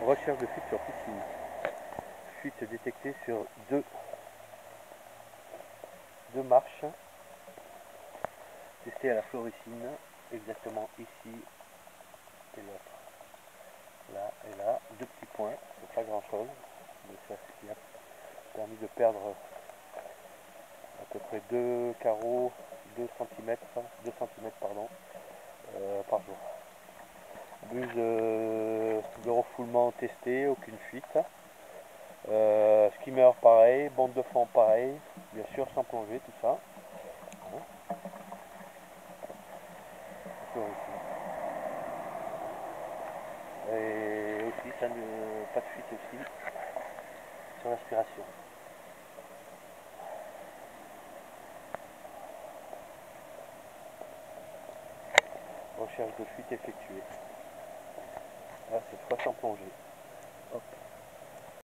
Recherche de fuite sur piscine. Fuite détectée sur deux, deux marches. Testée à la floricine, exactement ici et l'autre. Là et là, deux petits points, c'est pas grand chose, mais c'est ce qui a permis de perdre à peu près 2 carreaux, 2 cm, 2 cm pardon, euh, par jour. Buse euh, de refoulement testé, aucune fuite. Euh, skimmer pareil, bande de fond pareil, bien sûr sans plonger tout ça. Et aussi pas de fuite aussi sur l'aspiration. Recherche de fuite effectuée. Fois sans plonger.